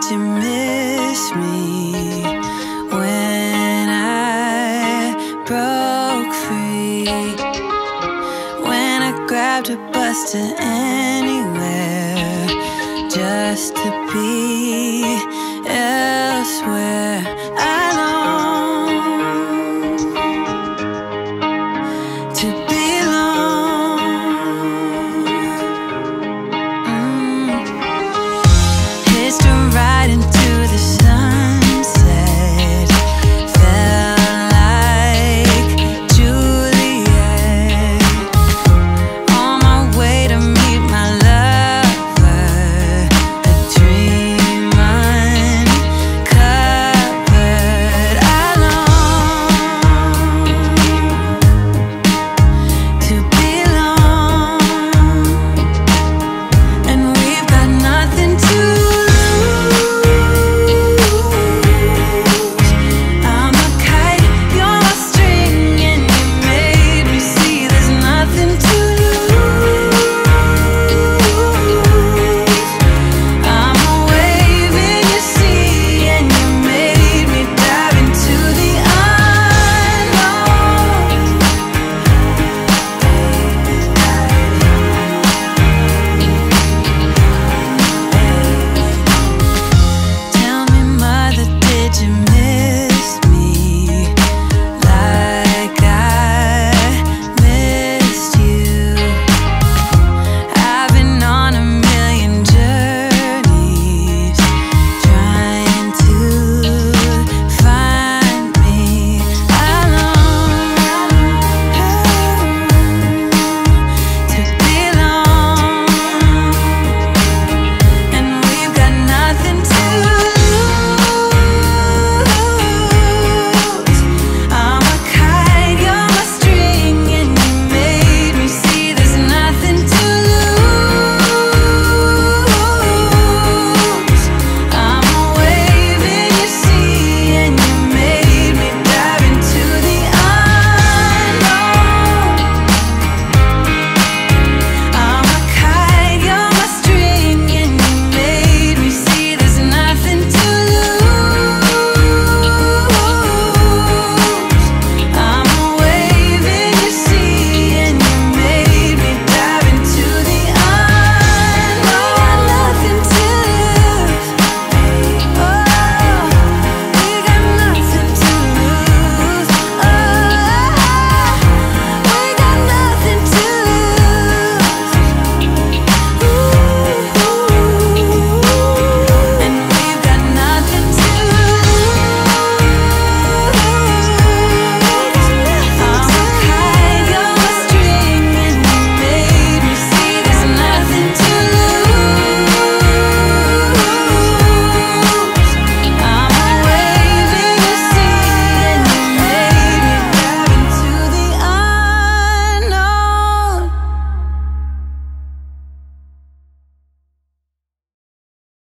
Did you miss me when I broke free? When I grabbed a bus to anywhere just to be.